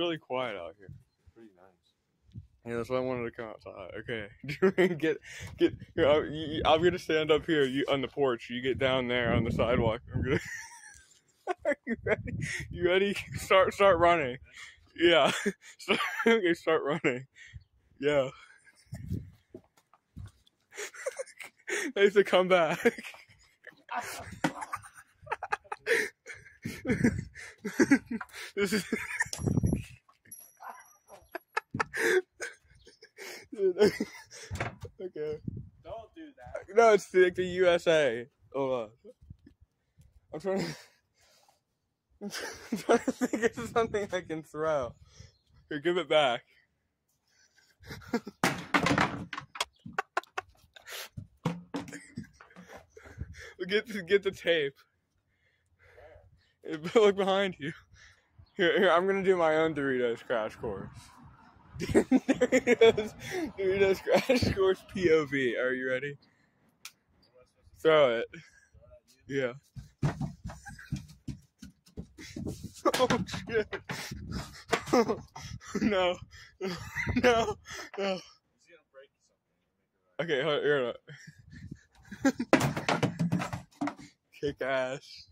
really quiet out here. Pretty nice. Yeah, that's why I wanted to come outside. Okay, get get. Here, I, you, I'm gonna stand up here. You on the porch. You get down there on the sidewalk. I'm gonna. Are you ready? You ready? Start start running. Yeah. Start, okay, start running. Yeah. Thanks to come back. this is. okay. Don't do that. No, it's like the USA. Hold on. I'm trying to. I'm trying to think of something I can throw. Here, give it back. get the, get the tape. Look behind you. Here, here, I'm gonna do my own Doritos crash course. Doritos, Doritos crash course POV. Are you ready? Throw it. Yeah. Oh shit. no. No. No. Okay, hold here. Kick ass.